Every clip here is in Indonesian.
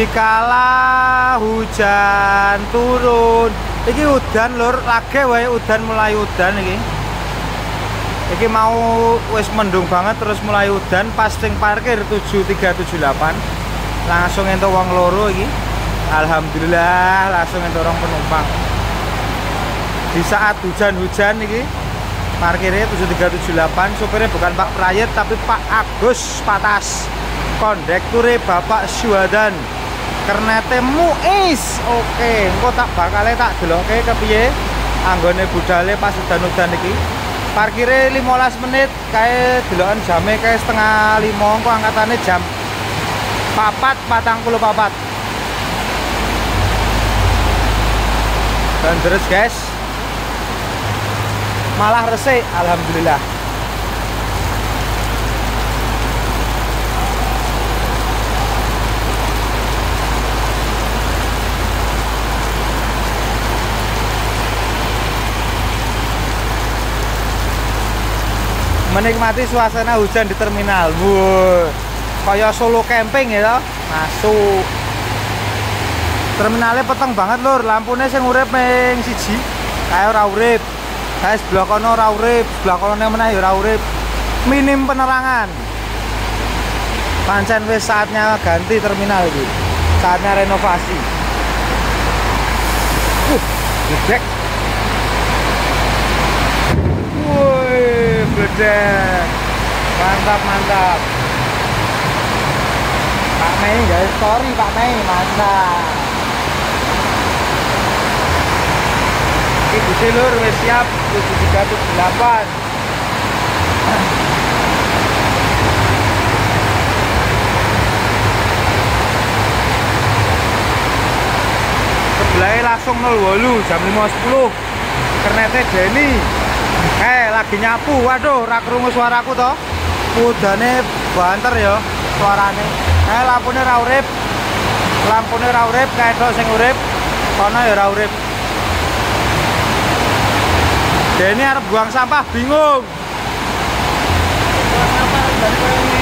Dikala hujan turun. Iki udan lur, lagi wae udan mulai udan iki. Iki mau wis mendung banget terus mulai udan pas ting parkir 7378 langsung entuk wong loro iki. Alhamdulillah langsung entuk orang penumpang. Di saat hujan-hujan iki parkirnya 7378 supirnya bukan Pak Prayet tapi Pak Agus Patas. Kondekture Bapak Syuadan kernete Muis. Oke engko tak bakal tak deloke kepiye anggone budale pas udan-udan iki. Parkirnya 15 menit kayak delokan jamnya kayak setengah lima engko angkatannya jam papat patang puluh papat. Dan terus guys. Malah resik alhamdulillah menikmati suasana hujan di terminal wow. kayak solo camping ya masuk terminalnya peteng banget lur lampunya sing urip ping siji kayak ora urip Guys, sebelah kono ora urip, sebelah kono meneh ya ora urip. Minim penerangan. Pancen wis saatnya ganti terminal iki. Saatnya renovasi. Uh, gedek. Woi, gedek. Mantap, mantap. Pak Mei guys, story Pak Mei, mantap. Ibu silur wis siap 7378 Sebelahnya langsung 08 jam 5.10 Kernetnya Denny Eh lagi nyapu Waduh rak rungu suaraku toh Udane banter ya suarane Eh lampunya raurip Lampunya raurip kayak dok sing urip Kono ya harus buang sampah bingung. Buang sampah ini.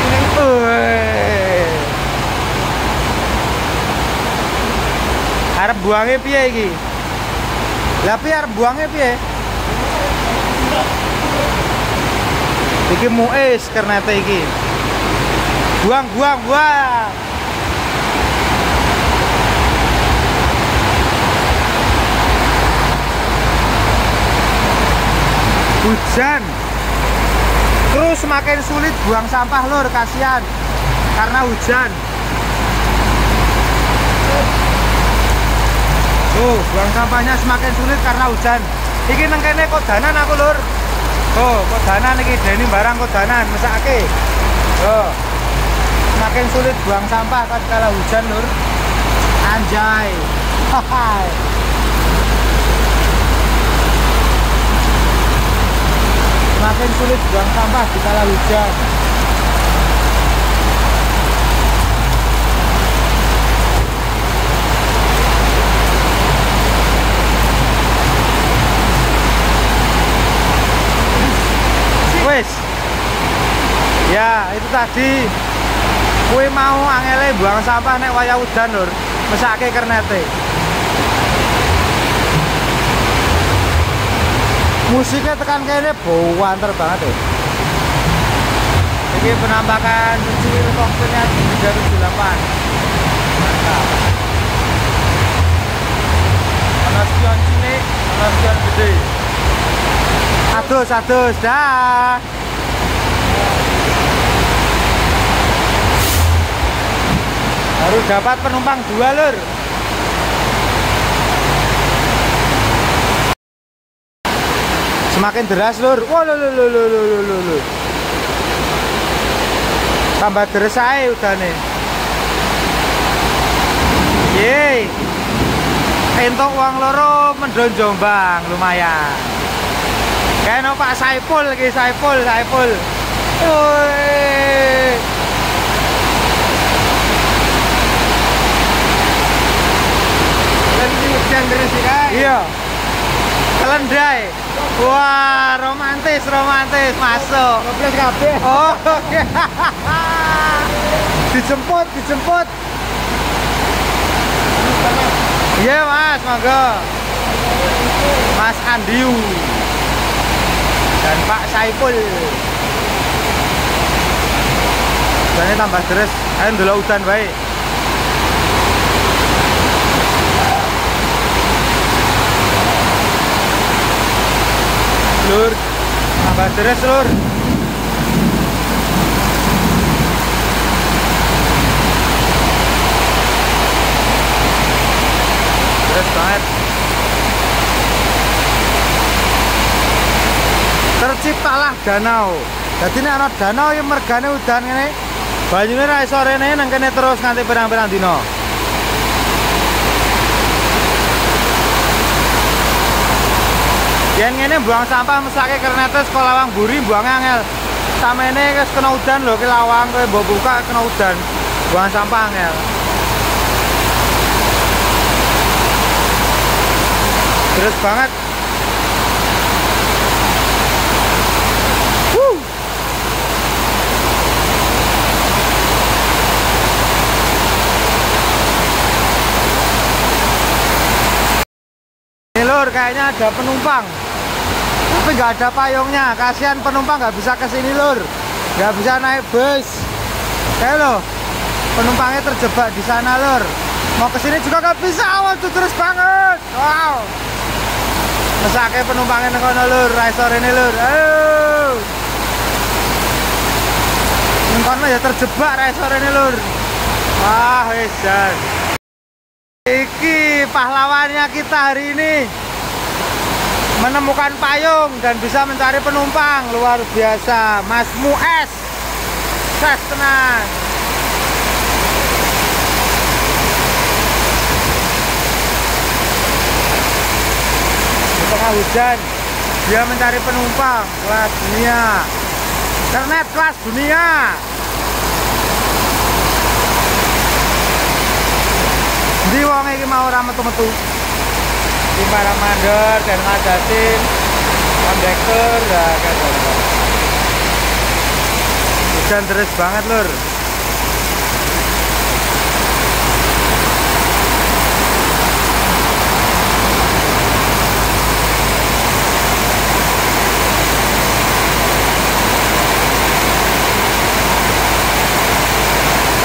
Arep buangnya piye iki? Lah piye arep buangnya piye? Iki muis kernete iki. Buang, buang, buang. hujan. Terus semakin sulit buang sampah lur. Kasihan. Karena hujan. Tuh buang sampahnya semakin sulit karena hujan iki nengkene kodanan aku lur. Tuh kodanan iki deni barang kodanan mesake. Tuh semakin sulit buang sampah kalau hujan lur. Anjay. Semakin sulit buang sampah di kala hujan tadi. Kue mau angele buang sampah nek waya udan lur. Mesake kernete. Musiknya tekan kayaknya banter banget ya ini penampakan kecil kokpitnya 378 mantap. Ada spion cilik ada spion gede. Adus adus dah baru dapat penumpang dua lur. Semakin deras lur. Wah lo lo lo lo lo lo tambah deras aja udah nih yeay entok uang loro mendon jombang lumayan. Kayak no pak Saipul lagi Saipul Saipul. Woi. Dan ini hujan deras sih Iya. Kelendai. Wah, romantis, romantis. Masuk. Kabeh. Oh, oke. dijemput, dijemput. Iya mas, monggo. Mas Andiu dan Pak Saipul. Hujannya tambah deres. Ayo dulu hujan baik. Lur, tambah deres lur. Deres banget. Terciptalah danau. Jadi ini ada danau yang mergane udan ini. Banyune ra iso rene terus nganti pirang-pirang dino. Yen ngene buang sampah mesake kernete sekolah Lawang Buri buang angel. Samene wis kena udan lho ki lawang kowe mbok buka kena udan. Buang sampah angel. Terus banget. Ini kayaknya ada penumpang. Nggak ada payungnya. Kasihan penumpang nggak bisa ke sini lur. Nggak bisa naik bus. Kayak lo, penumpangnya terjebak di sana lur. Mau ke sini juga nggak bisa. Awan tuh terus banget. Wow. Mesake penumpangnya nang kono lur, ra iso rene lur. Ayo. Ya terjebak ra iso rene lur. Wah, jan. Iki pahlawannya kita hari ini menemukan payung dan bisa mencari penumpang. Luar biasa. Mas Mues. Ses tenang di tengah hujan dia mencari penumpang. Kelas dunia. Internet kelas dunia. Di wong iki mau ora metu-metu. Di para mandor dan ngajatin kondektur ya kayak gitu. Hujan deras banget lur.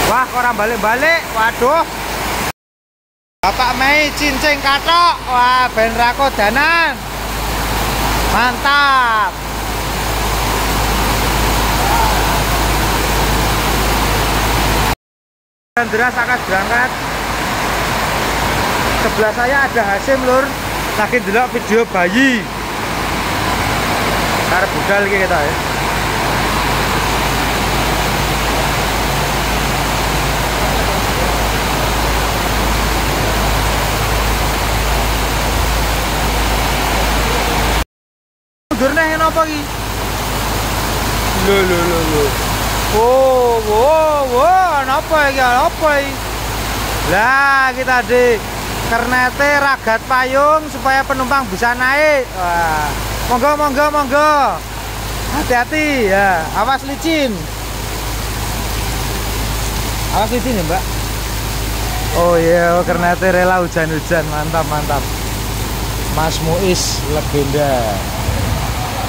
Wah, orang balik-balik. Waduh. Bapak Mei cincin katok. Wah, ben rako danan. Mantap. Dan deras akan berangkat. Sebelah saya ada Hasim lur. Lagi delok video bayi. Karena budal kita ya. Mundur nih apa iki? Lho lho lho lho. Oh, wow, wow, napa iki? Apa iki? Lah, kita di kernete ragat payung supaya penumpang bisa naik. Wah. Monggo, monggo, monggo. Hati-hati ya, awas licin. Awas licin ya, Mbak. Oh iya, yeah, kernete rela hujan-hujan, mantap, mantap. Mas Muiz legenda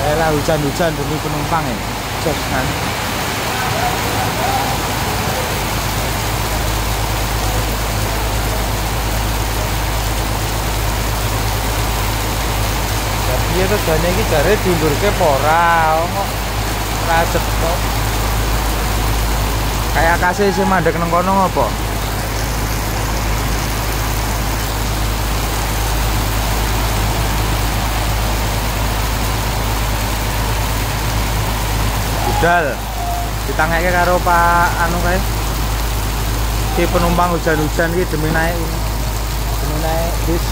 rela hujan-hujan demi penumpang ya. Jos kan. Tapi ya tegane iki? Jare diundurke apa ora kok ora kayak kasih si mandek nang kono apa budal ditangeke karo Pak anu kae. Si penumpang hujan-hujan iki demi naik ini. Demi naik bis.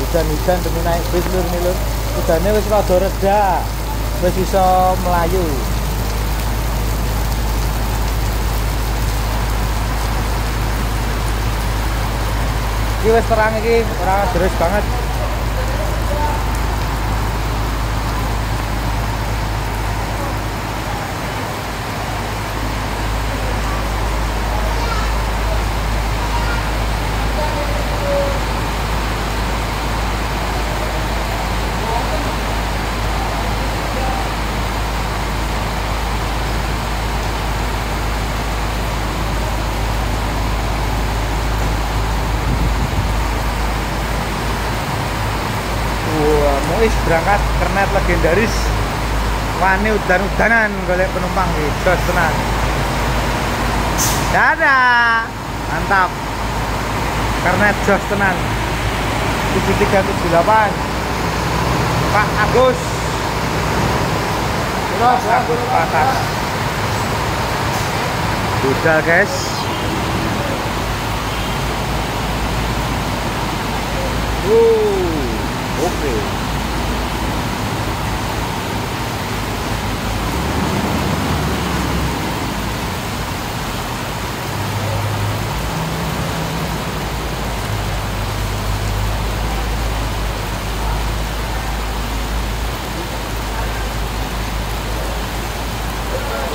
Hujan-hujan demi naik bis lur nih lur. Hujannya wis rada reda. Wis melayu iki wis terang iki ora deres banget berangkat kernet legendaris wani udan-udanan golek penumpang di jos tenan dadah mantap. Kernet jos tenan 7378 Pak Agus. Pak Agus Patas. Budal guys. Uh, oke.